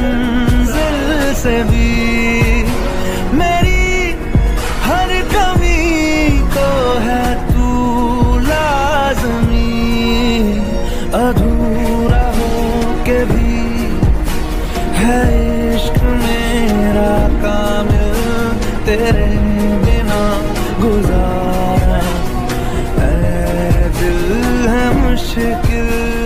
मंजिल से भी मेरी हर कमी को है तू लाजमी। अधूरा हो के भी है इश्क मेरा काम तेरे बिना गुजारा। दिल है मुश्किल।